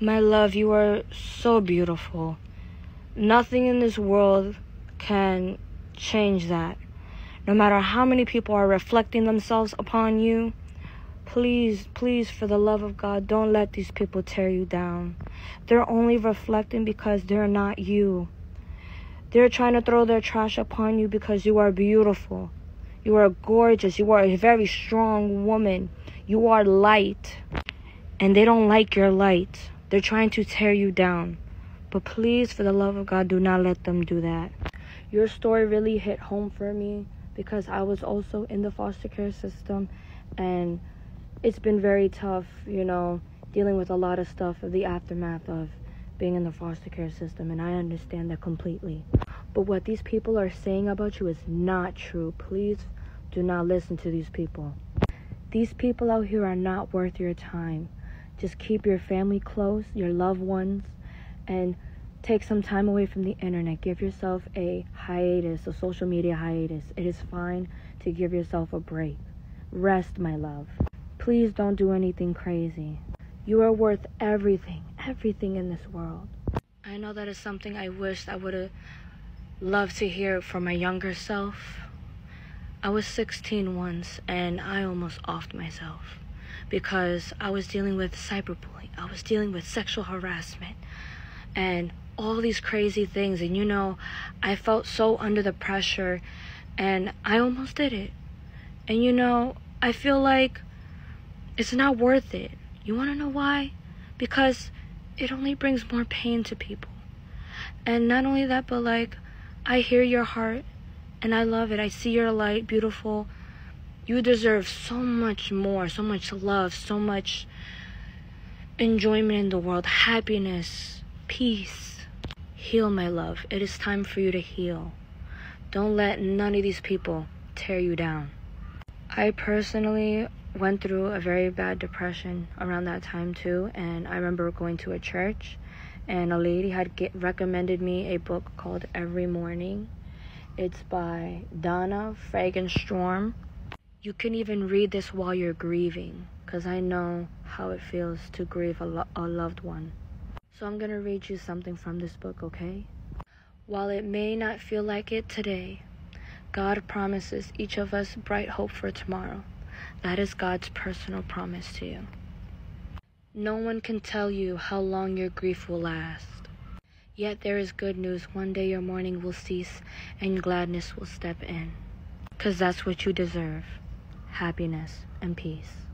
My love, you are so beautiful. Nothing in this world can change that. No matter how many people are reflecting themselves upon you, please, please, for the love of God, don't let these people tear you down. They're only reflecting because they're not you. They're trying to throw their trash upon you because you are beautiful. You are gorgeous. You are a very strong woman. You are light. And they don't like your light. They're trying to tear you down. But please, for the love of God, do not let them do that. Your story really hit home for me because I was also in the foster care system and it's been very tough, you know, dealing with a lot of stuff of the aftermath of being in the foster care system and I understand that completely. But what these people are saying about you is not true. Please do not listen to these people. These people out here are not worth your time. Just keep your family close, your loved ones, and take some time away from the internet. Give yourself a hiatus, a social media hiatus. It is fine to give yourself a break. Rest, my love. Please don't do anything crazy. You are worth everything, everything in this world. I know that is something I wish I would have loved to hear from my younger self. I was 16 once and I almost offed myself because I was dealing with cyberbullying. I was dealing with sexual harassment and all these crazy things. And you know, I felt so under the pressure and I almost did it. And you know, I feel like it's not worth it. You want to know why? Because it only brings more pain to people. And not only that, but like, I hear your heart and I love it. I see your light, beautiful. You deserve so much more, so much love, so much enjoyment in the world, happiness, peace. Heal, my love. It is time for you to heal. Don't let none of these people tear you down. I personally went through a very bad depression around that time too, and I remember going to a church and a lady had get, recommended me a book called Every Morning it's by Donna Fagerstrom. You can even read this while you're grieving, because I know how it feels to grieve a, lo- a loved one. So I'm going to read you something from this book, okay? While it may not feel like it today, God promises each of us bright hope for tomorrow. That is God's personal promise to you. No one can tell you how long your grief will last. Yet there is good news. One day your mourning will cease and gladness will step in. Because that's what you deserve happiness and peace.